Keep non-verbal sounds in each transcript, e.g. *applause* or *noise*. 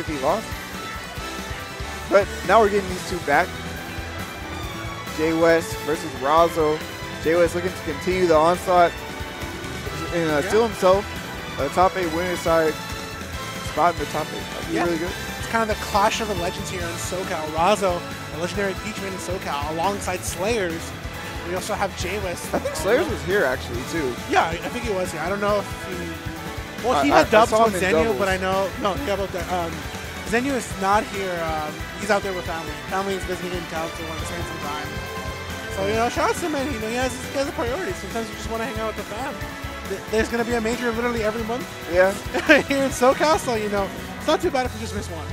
if he lost. But now we're getting these two back. Jay West versus Razo. Jay West looking to continue the onslaught and uh, Yeah. still himself a top eight winner side spot in the top eight. That'd be Yeah. really good. It's kind of the clash of the legends here in SoCal. Razo, a legendary Peachman in SoCal, alongside Slayers. We also have Jay West. I think Slayers was here actually too. Yeah, I I think he was here. I don't know if he. Well, he I- had I- I dubs saw with Zenyu, but I know no, he got both. the- Um, Zenyu is not here. Um, he's out there with family. Family is visiting in town, to spend some time. So you know, shout out to him, man. You know, he has, he has a priority. Sometimes you just want to hang out with the fam. There's gonna be a major literally every month Yeah. *laughs* here in SoCal, so you know, it's not too bad if we just miss one.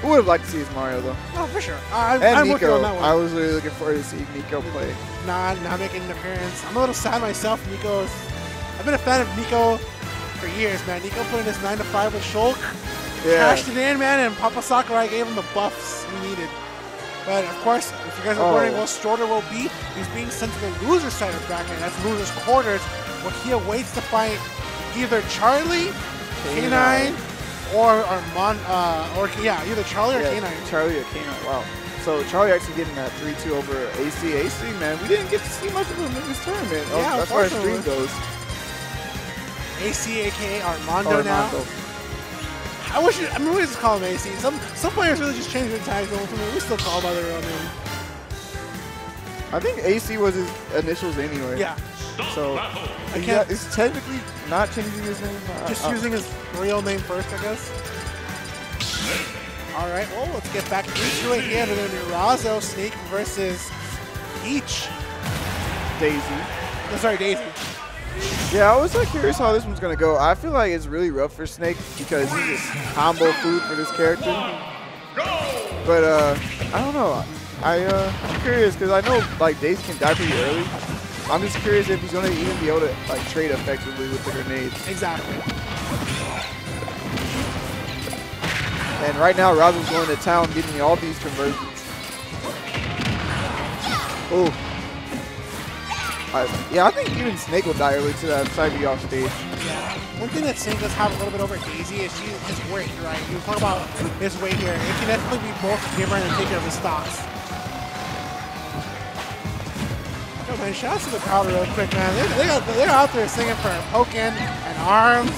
Who would have liked to see his Mario though? Oh, for sure. I, And I'm Nico. on that one. I was really looking forward to see Nico play. not not making an appearance. I'm a little sad myself. Nico's. I've been a fan of Nico for years, man. Nico put in his nine to five with Shulk, Yeah. cashed it in, man, and Papa Sakurai gave him the buffs he needed. But of course, if you guys are Oh. wondering what Stroder will be, he's being sent to the loser side of bracket. That's losers quarters, where he awaits to fight either Charlie, K9, or Armand, uh, or yeah, either Charlie or Yeah, K9. Charlie or K9. Wow. So Charlie actually getting that 3-2 over AC. AC, man, we didn't get to see much of him in this tournament. Oh, Yeah, as far as stream goes. AC, aka Armando, now. I wish it, I mean, we just call him AC. Some some players really just change their tags. But we still call him by their real name. I think AC was his initials anyway. Yeah, So I can't- got- is technically not changing his name. Just uh, using his real name first, I guess. All right, well, let's get back into it here. We're going to Razo Snake versus Peach. Daisy. Oh, sorry, Daisy. Yeah, I was like curious how this one's gonna go. I feel like it's really rough for Snake because he's just combo food for this character. But uh, I don't know. I uh, I'm curious because I know like Daisy can die pretty early. I'm just curious if he's gonna even be able to like trade effectively with the grenades. Exactly. And right now, Razo's going to town getting all these conversions. Oh. I, yeah, I think even Snake will die early to that side B off stage. Yeah. One thing that Snake does have a little bit over Daisy is she, his weight, right? You talk about his weight here. It can definitely be both a giver and a taker of his stocks. Yo, man, shout out to the crowd real quick, man. They, they got, they're out there singing for Pokken and Arms.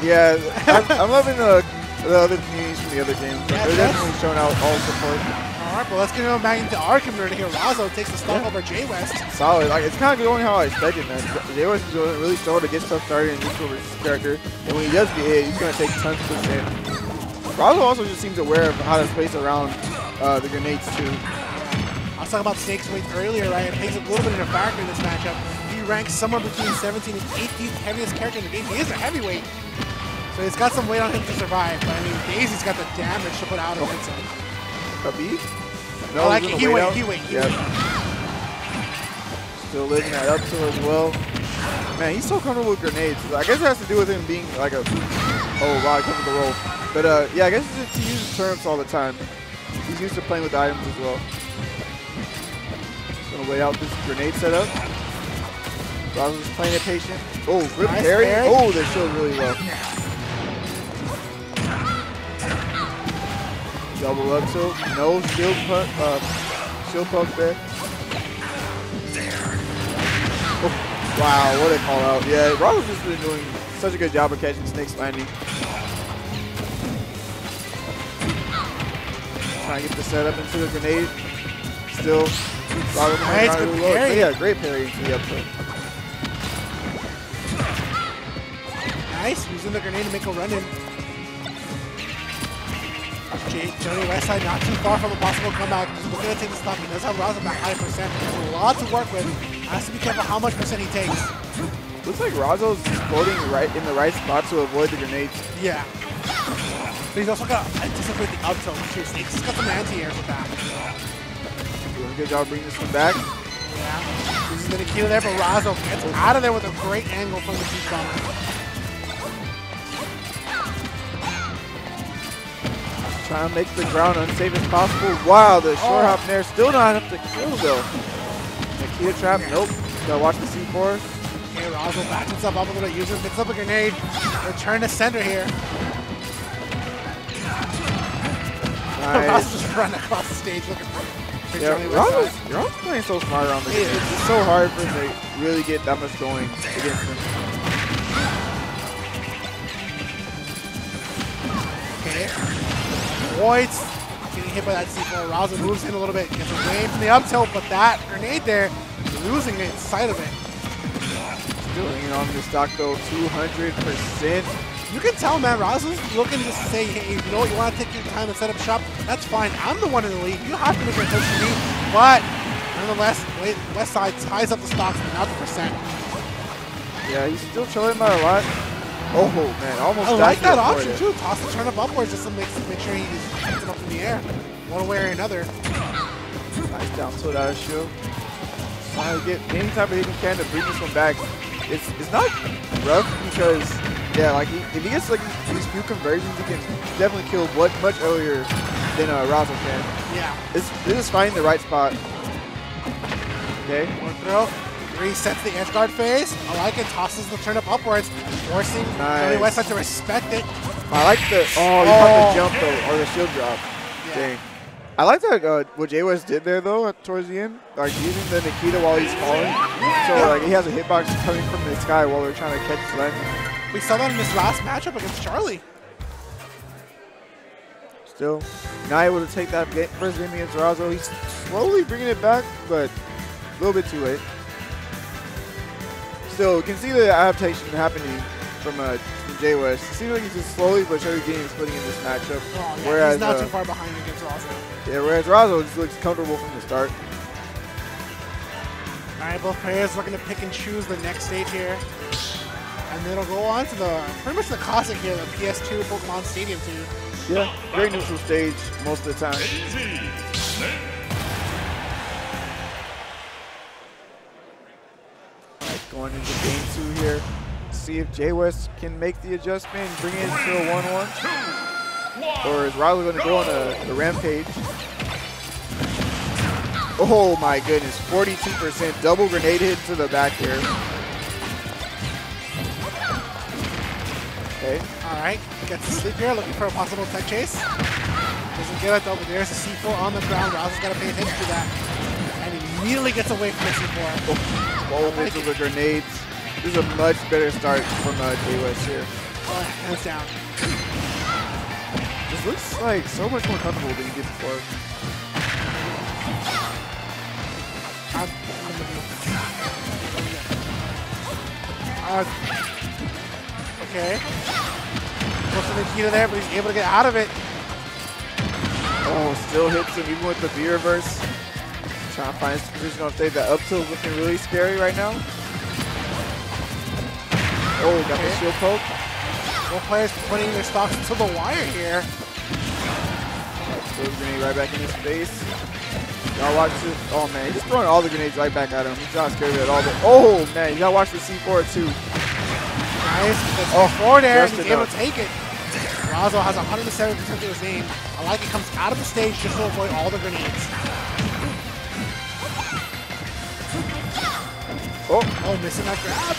Yeah, *laughs* I'm, I'm loving the, the other communities from the other games. Yeah, They're definitely showing out all support. All right, but let's get him back into our community here. Razo takes the stock Yeah. over Jay West. Solid. Like it's kind of going how I expected, man. Jay West is really struggle to get stuff started in neutral character, and when he does get hit, he's going to take tons of percent. Razo also just seems aware of how to space around uh, the grenades too. I was talking about Snake's weight earlier, right? It plays a little bit of a factor in this matchup. He ranks somewhere between 17 and 18th heaviest character in the game. He is a heavyweight. So he's got some weight on him to survive. But I mean, Daisy's got the damage to put out against him. Khabib? I like he's it. He wait wait, out. he wait, he Yep. wait. Still living that up to as well. Man, he's so comfortable with grenades. I guess it has to do with him being like a. Oh wow, he comes with the roll. But uh, yeah, I guess he uses turnips all the time. He's used to playing with items as well. Gonna wait out this grenade setup. Razo's playing it patient. Oh, rip Nice parry. Oh, that showed really well. Double up tilt. No shield pump. Uh, shield pump there. Oh, wow, what a call out. Yeah, Razo's just been doing such a good job of catching Snake's landing. Trying to get the setup into the grenade. Still, Razo Nice, trying to good low. parry. Yeah, great parry into the up tilt. Nice. Using the grenade to make a run in. Jonny Westside not too far from a possible comeback. Just looking to take the stock. He does have Razo back high percent. A lot to work with. Has to be careful how much percent he takes. Looks like Razo's floating right in the right spot to avoid the grenades. Yeah. But he's also got to anticipate the up tilt. Snake's got some anti-airs with that. Doing a good job bringing this one back. Yeah. This is going to kill there, but Razo gets out of there with a great angle from the Peach Bomber. Trying to make the ground unsafe as possible. Wow, the short Oh. hop there. Still not enough to kill though. Nikita trap. Nope. Gotta watch the C4. Okay, Razo backs himself up a little bit, uses, picks up a grenade. Return to center here. Ross just run across the stage looking for, Yeah, Ronald's, Westside. Playing so smart around this. Game. It's so hard for him to really get that much going against him. Avoids getting hit by that C4. Razo moves in a little bit, gets away from the up tilt, but that grenade there, losing it, sight of it. Still hanging on this stock though, 200%. You can tell, man, Razo's looking to say, hey, you know what, you want to take your time and set up shop? That's fine. I'm the one in the lead. You have to make your push for me. But, nonetheless, West West Side ties up the stocks, not the percent. Yeah, he's still chilling by a lot. Oh man, almost I like that option too. Toss the turnip upwards just to make, make sure he just it up in the air, one way or another. Nice down tilt out of shield. Trying to get any type of hit he can to bring this one back. It's it's not rough because yeah, like he, if he gets like these few conversions, he can definitely kill what much earlier than uh, Razzle can. Yeah. It's this is finding the right spot. Okay. One throw. Resets the edge guard phase. I like it. Tosses the turnip upwards, forcing Nice. Westside to respect it. I like the oh, you Oh. the jump though or the shield drop. Yeah. Dang. I like that uh, what Jay West did there though at, towards the end, like using the Nikita while he's falling. So like he has a hitbox coming from the sky while they're trying to catch landing. We saw that in this last matchup against Charlie. Still not able to take that first game against Razo. He's slowly bringing it back, but a little bit too late. Still, you can see the adaptation happening from uh, from Jay West. It seems like he's just slowly but surely getting his footing in this matchup. Oh, yeah, whereas he's not uh, too far behind against Razo. yeah, whereas Razo just looks comfortable from the start. All right, both players looking to pick and choose the next stage here. And then it'll go on to the pretty much the classic here, the PS2 Pokemon Stadium 2. Yeah, great neutral stage most of the time. Going into game two here. See if Jay West can make the adjustment and bring it to a 1-1. Or is Riley going to go on a, a rampage? Oh my goodness, 42%. Double grenade hit to the back here. Okay. All right, gets to sleep here, looking for a possible tech chase. Doesn't get it though, but there's a C4 on the ground. Rouser's got to pay attention to that. And immediately gets away from the C4. Both of the grenades. This is a much better start from uh, Jay West here. Oh, hands down. This looks like so much more comfortable than he did before. I'm, I'm with you. Okay. Goes for the Nikita there, but he's able to get out of it. Oh, still hits him even with the B reverse. Trying to find his position on stage. That up tilt looking really scary right now. Oh, got the Okay. shield poke. Both players putting their stocks to the wire here. Throws grenade right back in his face. Y'all watch this. Oh man, he's just throwing all the grenades right back at him. He's not scared of it at all. But oh man, you gotta watch the C4 too. Nice. Oh, four there. He's able to take it. Razo has 107% to his name. I like it comes out of the stage just to avoid all the grenades. Oh, Oh, missing that grab.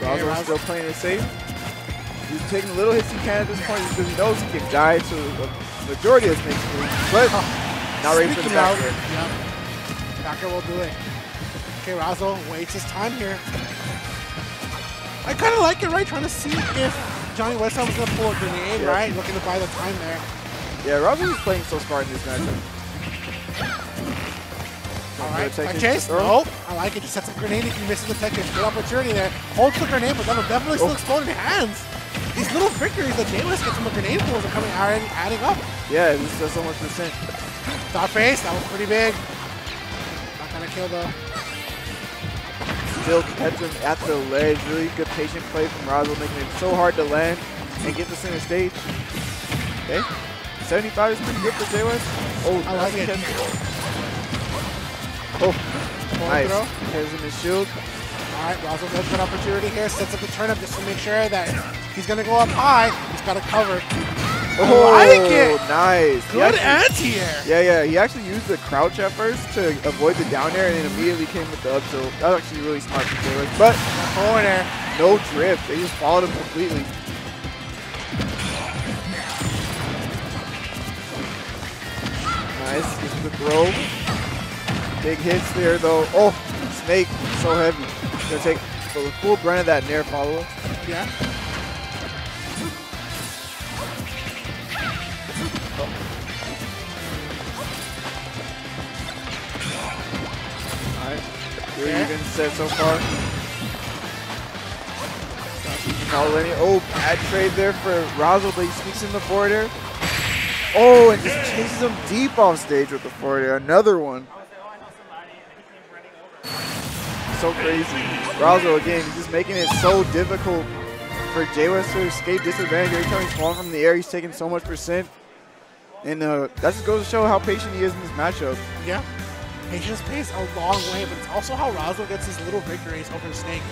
Razo. still playing it safe. He's taking the little hits he can at this point because he knows he can die to a majority of snakes moves, but not ready for the back air. Yep. Backer will do it. Okay, Razo waits his time here. I kind of like it, right? Trying to see if Jonny Westside was going to pull a grenade, Yep. right? Looking to buy the time there. Yeah, Razo is playing so smart in this matchup. Right, take his chase. throw. I like it. Just sets a grenade if he misses the tech. Good opportunity there. Holds the grenade, but that'll definitely still Oh. explode in hands. These little victories that Davis gets from the grenade pools are coming adding, adding up. Yeah, this is so much percent. Dot face, that was pretty big. Not gonna kill the. Still catch him at the ledge. Really good patient play from Razo, making it so hard to land and get the center stage. Okay. 75 is pretty good for Jay West. Oh, I like it. Oh, nice. throw. Has him his shield. All right, Razo does good opportunity here. Sets up the turnip just to make sure that he's gonna go up high. He's got it cover. Oh, like it. Nice. He Good actually- anti-air. Yeah, yeah. He actually used the crouch at first to avoid the down air and then immediately came with the up tilt. That was actually really smart West. But Forward air. no drift. They just followed him completely. Nice. Gets the throw. Big hits there, though. Oh, Snake, so heavy. Gonna take the full brunt of that Nair follow-up. Yeah. Alright. Pretty Okay. even set so far. Oh, bad trade there for Razzle, but he sneaks in the forward air. Oh, and just chases him deep off stage with the forward air. Another one. So crazy. Razzle again, he's just making it so difficult for Jay West to escape disadvantage. Every time he's falling from the air, he's taking so much percent. And uh, that just goes to show how patient he is in this matchup. Yeah. Patience pays a long way, but it's also how Roswell gets his little victories over Snake.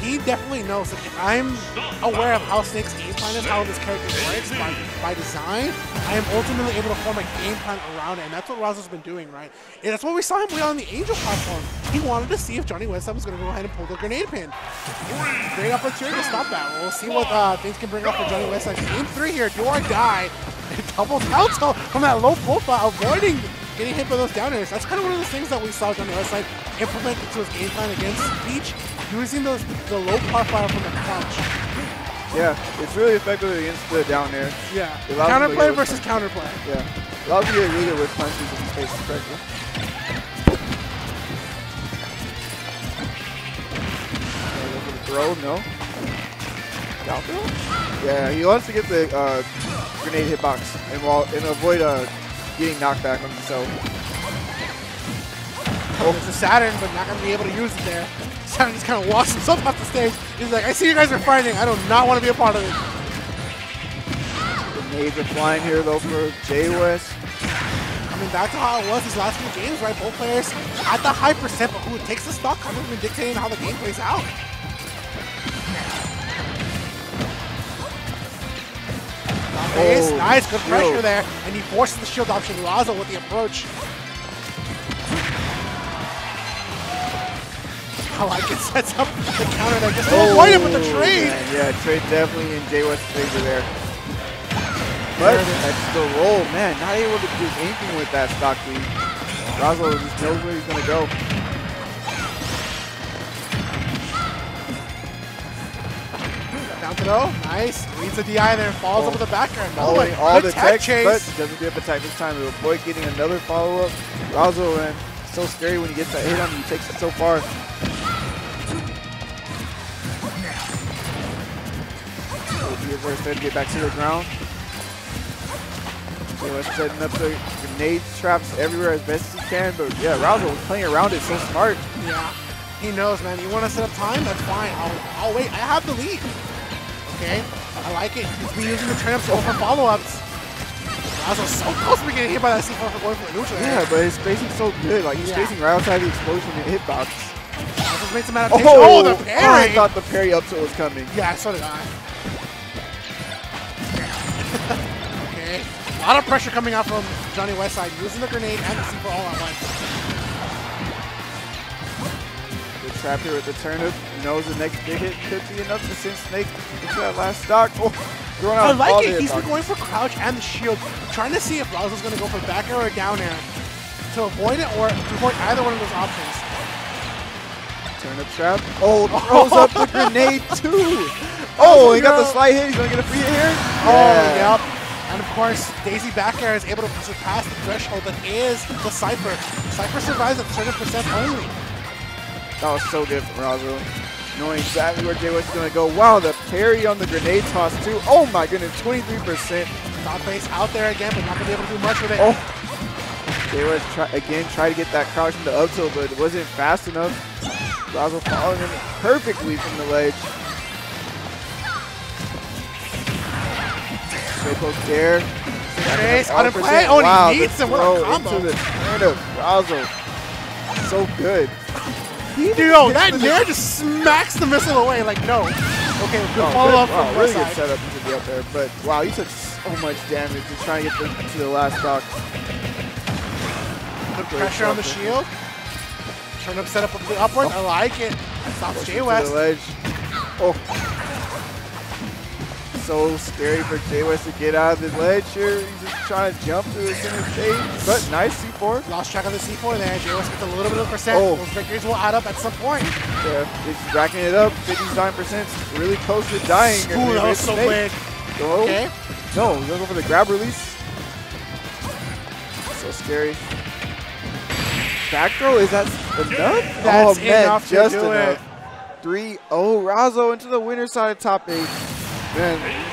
He definitely knows that if I'm aware of how Snake's game plan is, how this character works by, by design, I am ultimately able to form a game plan around it, and that's what Roswell's been doing, right? And that's what we saw him play on the Angel platform. He wanted to see if Jonny Westside was going to go ahead and pull the grenade pin. Great opportunity to stop that. We'll see what uh, things can bring up for Jonny Westside. Game three here, do or die. *laughs* Double Alto from that low profile, avoiding getting hit by those down airs. That's kind of one of those things that we saw Jonny Westside implement into his game plan against Peach, using those the low profile from the crouch. Yeah, it's really effective against the down air. Yeah. It allows him to Counterplay versus counterplay. Yeah. Allows you to get really good with punches if you face correctly. Yeah, go for throw, no. Down throw? Yeah, he wants to get the uh, grenade hitbox and while and avoid uh, getting knocked back on himself. Oh, it's a Saturn, but not going to be able to use it there. Saturn just kind of walks himself off the stage. He's like, I see you guys are fighting. I do not want to be a part of it. Grenades are flying here though for Jay West. I mean, back to how it was these last few games, right? Both players at the high percent, but who takes the stock kind of been dictating how the game plays out. Nice, Oh, nice, good pressure shield. there. And he forces the shield option. Razo with the approach. I can *laughs* set up the counter there. Just to avoid it with the Oh, trade. man, Yeah, trade definitely in Jay West's favor there. But that's the roll, man. Not able to do anything with that stock lead. Roswell just knows where he's gonna go. Down throw. Nice. Leads the DI there. Falls Oh. over the back air. Another Following one. all Good the tech tech, but doesn't get the attack this time to avoid getting another follow-up. Roswell, man, so scary when he gets that hit on him. He takes it so far. Be reverse there to get back to the ground. Jay West setting up the grenade traps everywhere as best as he can, but yeah, Roswell was playing around it so smart. Yeah. He knows, man. You want to set up time? That's fine. I'll, I'll wait. I have the lead. Okay? I like it. He's been using the turnips to for follow-ups. Razo's so close to getting hit by that C4 for going for a neutral. Yeah, but his spacing's so good. Like he's Yeah. spacing right outside the explosion and hitbox. Razo's made some. Oh, Oh, the I thought the parry up tilt was coming. yeah, so did I. lot of pressure coming out from Jonny Westside, using the grenade and the C4 all at once. The trap here with the turnip. Knows the next big hit could be enough to send Snake into that last stock. Oh, throwing out I like it. He's been going for crouch and the shield, trying to see if Razo's going to go for back air or down air to avoid it or to avoid either one of those options. Turnip trap. Oh, oh, throws up the grenade too. *laughs* Oh, oh, he got the yeah. slide hit. He's gonna get a free hit here. Oh, yep. Course, Daisy back air is able to surpass the threshold that is the Cypher. Cypher survives at 30% only. That was so good from. Knowing exactly where Jay West is gonna go. Wow, the parry on the grenade toss too. Oh my goodness, 23%. Dot base out there again, but not going to be able to do much with it. Oh. Jay West try, again try to get that crouch into up tilt, but it wasn't fast enough. Roswell following him perfectly from the ledge. Poke there. On a play. Oh, and wow, he meets him with a combo. Into the turnip. So good. He Dude, oh, that Nair just smacks the missile away. Like, no. Okay, good Oh, follow up good- from wow, the really good setup into be up there. But wow, he took so much damage just trying to get the, to the last stock. Great pressure on the stuff. shield. Turn up setup of the upward. Oh. I like it. Stops Push Jay into West. Oh. So scary for Jay West to get out of the ledge here. He's just trying to jump to the center stage. But nice C4. Lost track of the C4 there. Jay West gets a little bit of percent. Oh. Those victories will add up at some point. Yeah, he's racking it up. 59%. Really close to dying. Ooh, that was so quick. Oh, Okay. No, he's going for the grab release. So scary. Back throw, is that enough? That's oh, man, enough just enough. 3-0 Razo into the winner's side of top 8. Man,